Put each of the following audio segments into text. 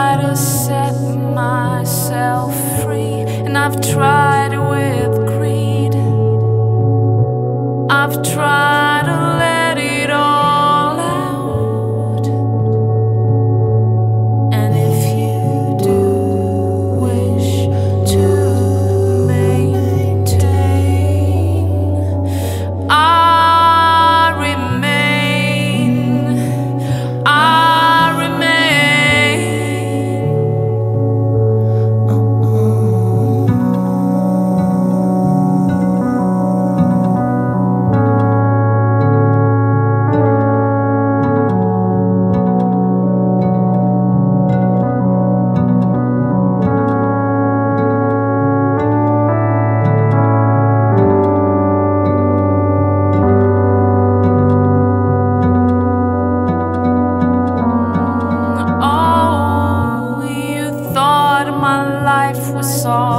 try to set myself free, and I've tried with greed. I've tried.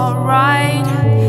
alright.